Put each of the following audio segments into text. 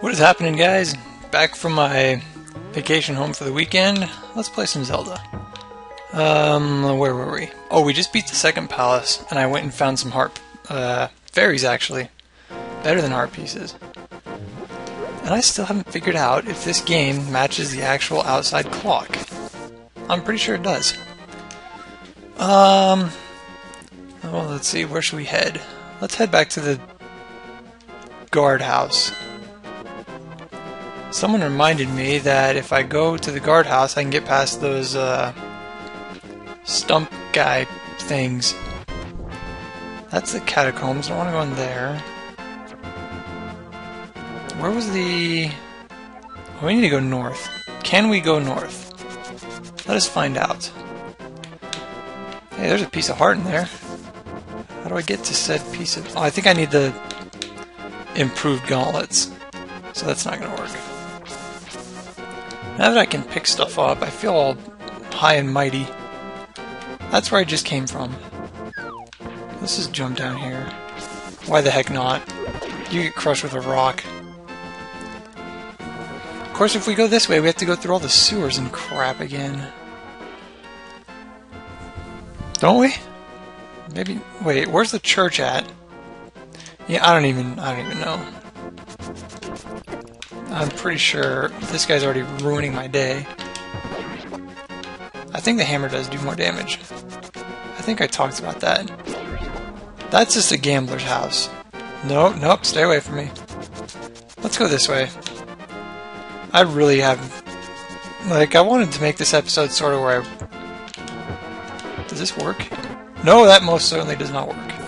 What is happening, guys? Back from my vacation home for the weekend. Let's play some Zelda. Um, where were we? Oh, we just beat the second palace, and I went and found some heart, uh, fairies actually. Better than heart pieces. And I still haven't figured out if this game matches the actual outside clock. I'm pretty sure it does. Um, well, let's see, where should we head? Let's head back to the guardhouse. Someone reminded me that if I go to the guardhouse, I can get past those uh, stump guy things. That's the catacombs. I don't want to go in there. Where was the... Oh, we need to go north. Can we go north? Let us find out. Hey, there's a piece of heart in there. How do I get to said piece of... Oh, I think I need the improved gauntlets. So that's not going to work. Now that I can pick stuff up, I feel all high and mighty. That's where I just came from. Let's just jump down here. Why the heck not? You get crushed with a rock. Of course, if we go this way, we have to go through all the sewers and crap again. Don't we? Maybe... Wait, where's the church at? Yeah, I don't even... I don't even know. I'm pretty sure this guy's already ruining my day. I think the hammer does do more damage. I think I talked about that. That's just a gambler's house. Nope, nope, stay away from me. Let's go this way. I really have... Like, I wanted to make this episode sort of where I... Does this work? No, that most certainly does not work.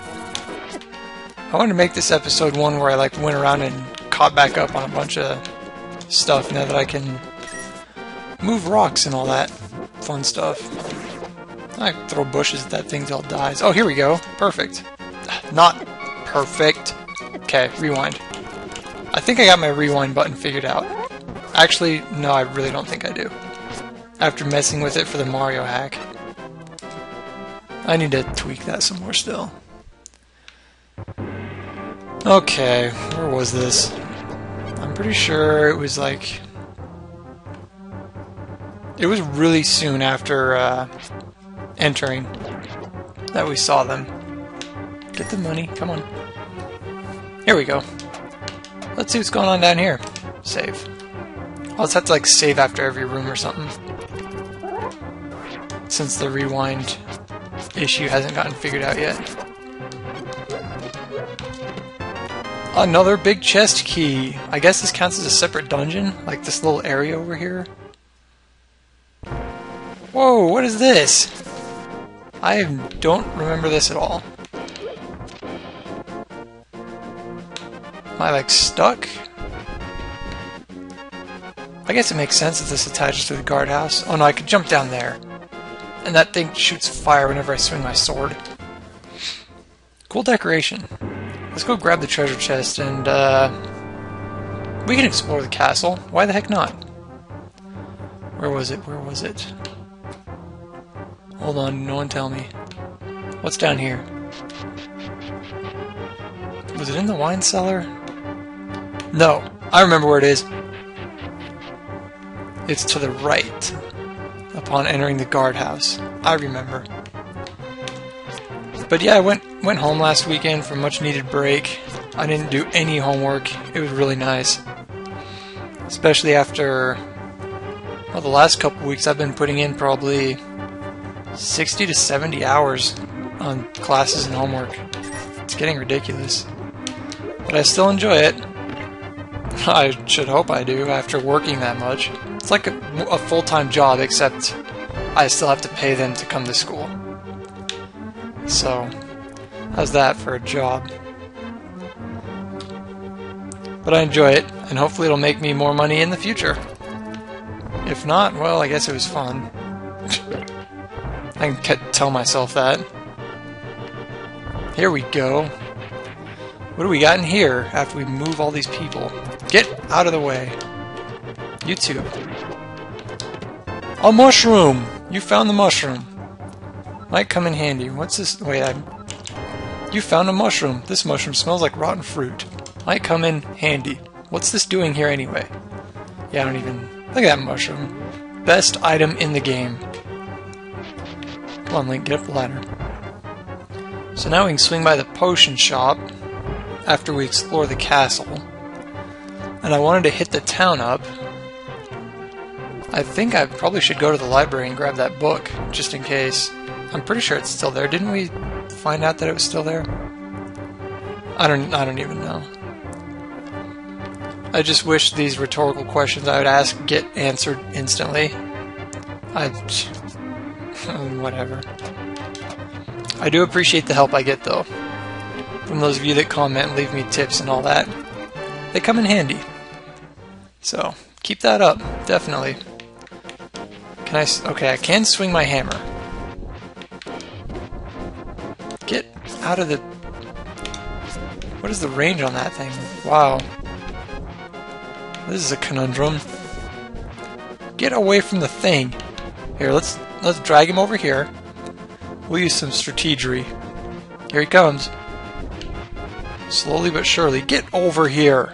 I wanted to make this episode one where I, like, went around and caught back up on a bunch of stuff now that I can move rocks and all that fun stuff. I throw bushes at that thing till it dies. Oh, here we go. Perfect. Not perfect. Okay, rewind. I think I got my rewind button figured out. Actually, no, I really don't think I do. After messing with it for the Mario hack. I need to tweak that some more still. Okay, where was this? I'm pretty sure it was like... It was really soon after uh, entering that we saw them. Get the money, come on. Here we go. Let's see what's going on down here. Save. I'll just have to like save after every room or something. Since the rewind issue hasn't gotten figured out yet. Another big chest key. I guess this counts as a separate dungeon, like this little area over here. Whoa, what is this? I don't remember this at all. Am I like stuck? I guess it makes sense if this attaches to the guardhouse. Oh no, I could jump down there. And that thing shoots fire whenever I swing my sword. Cool decoration. Let's go grab the treasure chest and, uh... We can explore the castle. Why the heck not? Where was it? Where was it? Hold on, no one tell me. What's down here? Was it in the wine cellar? No, I remember where it is. It's to the right, upon entering the guardhouse. I remember. But yeah, I went went home last weekend for a much needed break. I didn't do any homework. It was really nice. Especially after well, the last couple weeks I've been putting in probably 60 to 70 hours on classes and homework. It's getting ridiculous. But I still enjoy it. I should hope I do after working that much. It's like a, a full-time job except I still have to pay them to come to school. So, how's that for a job? But I enjoy it, and hopefully it'll make me more money in the future. If not, well, I guess it was fun. I can tell myself that. Here we go. What do we got in here after we move all these people? Get out of the way. You too. A mushroom! You found the mushroom. Might come in handy. What's this? Wait, I... You found a mushroom. This mushroom smells like rotten fruit. Might come in handy. What's this doing here anyway? Yeah, I don't even... Look at that mushroom. Best item in the game. Come on, Link, get up the ladder. So now we can swing by the potion shop after we explore the castle. And I wanted to hit the town up. I think I probably should go to the library and grab that book, just in case. I'm pretty sure it's still there. Didn't we find out that it was still there? I don't I don't even know. I just wish these rhetorical questions I would ask get answered instantly. I whatever. I do appreciate the help I get though. From those of you that comment and leave me tips and all that. They come in handy. So, keep that up, definitely. Can I okay, I can swing my hammer. Out of the What is the range on that thing? Wow. This is a conundrum. Get away from the thing. Here, let's let's drag him over here. We'll use some strategery. Here he comes. Slowly but surely. Get over here!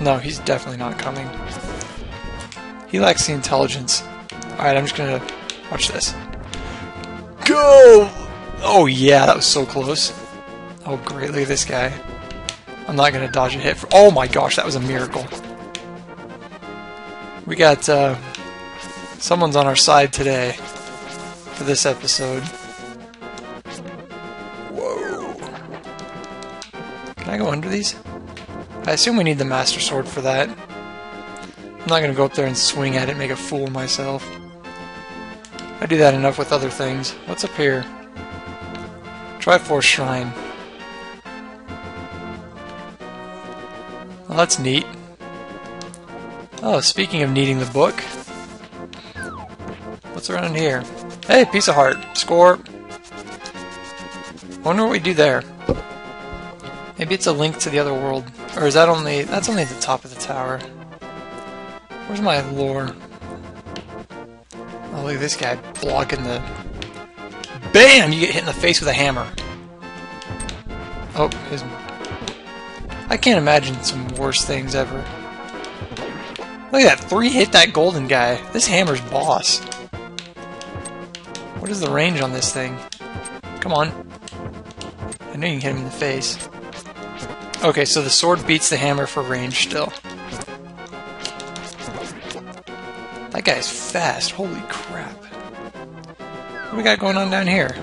No, he's definitely not coming. He lacks the intelligence. Alright, I'm just gonna watch this. Go! Oh yeah, that was so close. Oh great, look at this guy. I'm not gonna dodge a hit for- Oh my gosh, that was a miracle. We got, uh, someone's on our side today for this episode. Whoa. Can I go under these? I assume we need the Master Sword for that. I'm not gonna go up there and swing at it and make a fool of myself. I do that enough with other things. What's up here? Triforce Shrine. Well, that's neat. Oh, speaking of needing the book. What's around here? Hey, piece of heart. Score. wonder what we do there. Maybe it's a link to the other world. Or is that only... That's only at the top of the tower. Where's my lore? Oh, look at this guy blocking the... BAM! You get hit in the face with a hammer. Oh, his... I can't imagine some worse things ever. Look at that, three hit that golden guy. This hammer's boss. What is the range on this thing? Come on. I know you can hit him in the face. Okay, so the sword beats the hammer for range still. That guy's fast, holy crap. What do we got going on down here?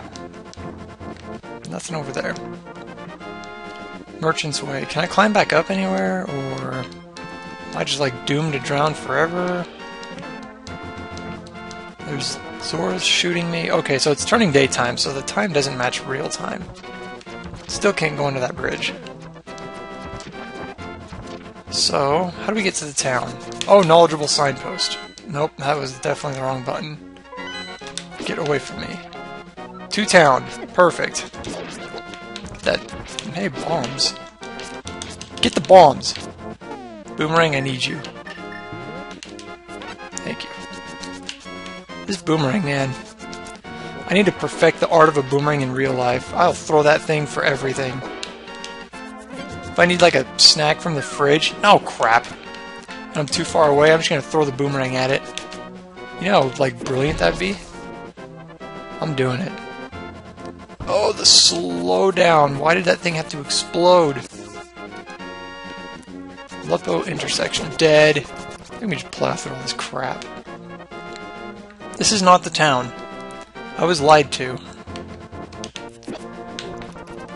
Nothing over there. Merchant's Way. Can I climb back up anywhere, or am I just like doomed to drown forever? There's Zora's shooting me. Okay, so it's turning daytime, so the time doesn't match real time. Still can't go into that bridge. So, how do we get to the town? Oh, knowledgeable signpost. Nope, that was definitely the wrong button. Get away from me. To town. Perfect. That Hey, bombs. Get the bombs! Boomerang, I need you. Thank you. This boomerang, man. I need to perfect the art of a boomerang in real life. I'll throw that thing for everything. If I need like a snack from the fridge, oh crap. And I'm too far away, I'm just gonna throw the boomerang at it. You know like brilliant that'd be? I'm doing it. The slowdown. Why did that thing have to explode? Lupo intersection. Dead. Let me just plow through all this crap. This is not the town. I was lied to.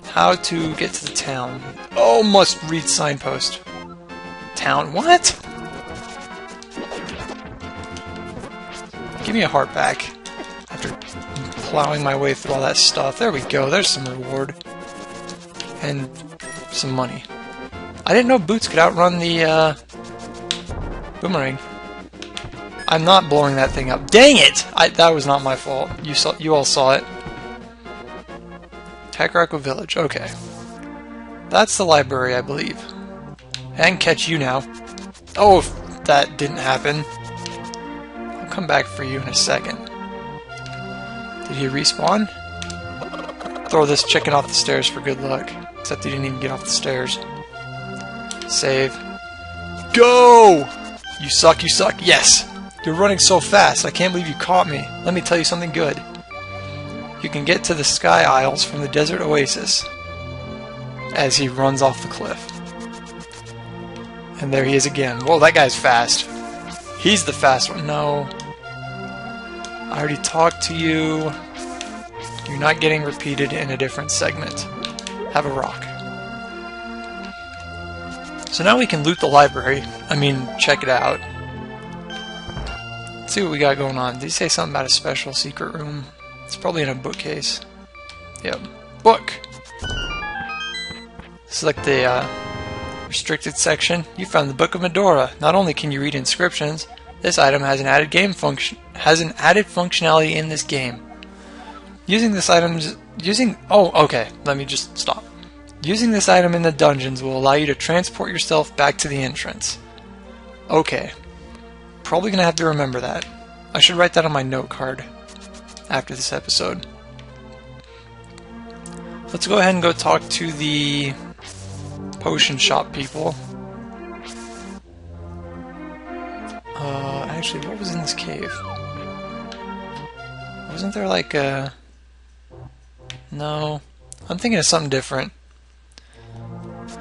How to get to the town. Oh, must read signpost. Town. What? Give me a heart back. Plowing my way through all that stuff. There we go, there's some reward. And some money. I didn't know boots could outrun the, uh, boomerang. I'm not blowing that thing up. Dang it! I, that was not my fault. You saw, you all saw it. Kakariko Village, okay. That's the library, I believe. And catch you now. Oh, if that didn't happen. I'll come back for you in a second. Did he respawn? Throw this chicken off the stairs for good luck. Except he didn't even get off the stairs. Save. Go! You suck, you suck. Yes! You're running so fast. I can't believe you caught me. Let me tell you something good. You can get to the Sky Isles from the Desert Oasis as he runs off the cliff. And there he is again. Whoa, that guy's fast. He's the fast one. No. I already talked to you. You're not getting repeated in a different segment. Have a rock. So now we can loot the library. I mean, check it out. Let's see what we got going on. Did he say something about a special secret room? It's probably in a bookcase. Yep. Book! Select the uh, restricted section. You found the Book of Mudora. Not only can you read inscriptions, this item has an added game function has an added functionality in this game. Using this item using oh okay, let me just stop. Using this item in the dungeons will allow you to transport yourself back to the entrance. Okay. Probably gonna have to remember that. I should write that on my note card after this episode. Let's go ahead and go talk to the potion shop people. Uh, actually, what was in this cave? Wasn't there like a... No. I'm thinking of something different.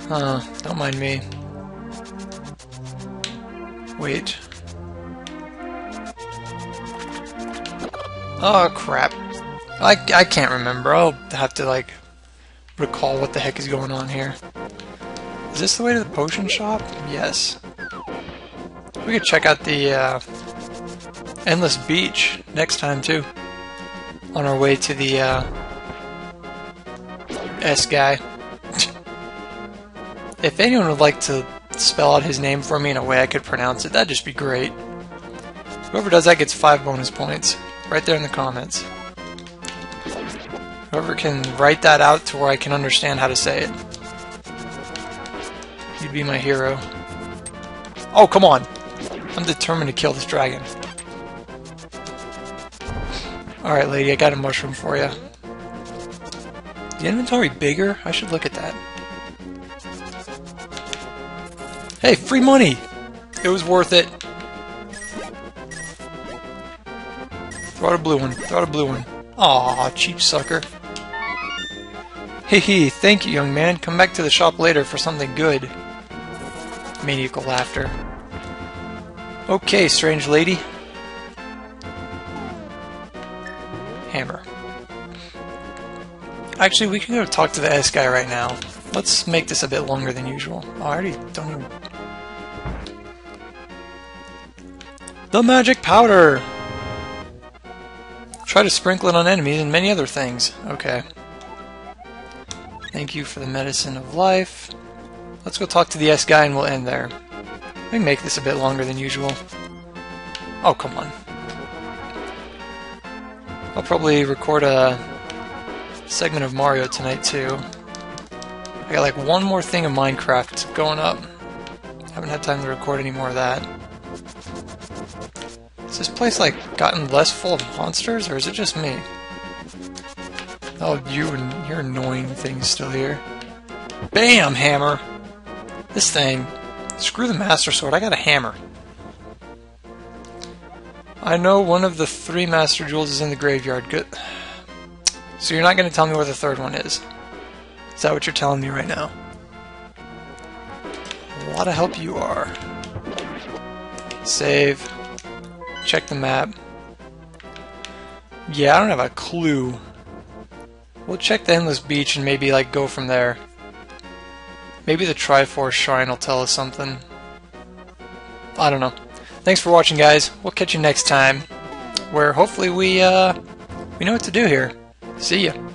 Huh, don't mind me. Wait. Oh, crap. I, I can't remember. I'll have to, like, recall what the heck is going on here. Is this the way to the potion shop? Yes. We could check out the uh, Endless Beach next time, too. On our way to the uh, S guy. if anyone would like to spell out his name for me in a way I could pronounce it, that'd just be great. Whoever does that gets five bonus points. Right there in the comments. Whoever can write that out to where I can understand how to say it. You'd be my hero. Oh, come on! I'm determined to kill this dragon. Alright, lady, I got a mushroom for you. The inventory bigger? I should look at that. Hey, free money! It was worth it. Throw out a blue one. Throw out a blue one. Aw, cheap sucker. Hee hee, thank you, young man. Come back to the shop later for something good. Maniacal laughter. Okay, strange lady. Actually, we can go talk to the S guy right now. Let's make this a bit longer than usual. Oh, I already don't even... The magic powder! Try to sprinkle it on enemies and many other things. Okay. Thank you for the medicine of life. Let's go talk to the S guy and we'll end there. Let me make this a bit longer than usual. Oh, come on. I'll probably record a segment of Mario tonight too. I got like one more thing of Minecraft going up. Haven't had time to record any more of that. Has this place like gotten less full of monsters, or is it just me? Oh, you and your annoying thing's still here. Bam! Hammer! This thing. Screw the Master Sword, I got a hammer. I know one of the three Master Jewels is in the graveyard. Good. So you're not going to tell me where the third one is? Is that what you're telling me right now? A lot of help you are. Save. Check the map. Yeah, I don't have a clue. We'll check the Endless Beach and maybe like go from there. Maybe the Triforce Shrine will tell us something. I don't know. Thanks for watching, guys. We'll catch you next time, where hopefully we uh, we know what to do here. See ya.